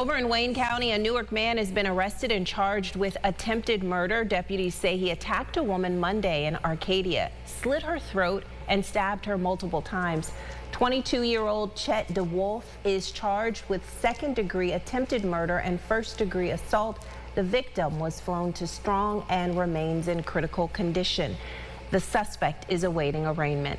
Over in Wayne County, a Newark man has been arrested and charged with attempted murder. Deputies say he attacked a woman Monday in Arcadia, slit her throat, and stabbed her multiple times. 22-year-old Chet DeWolf is charged with second-degree attempted murder and first-degree assault. The victim was flown to Strong and remains in critical condition. The suspect is awaiting arraignment.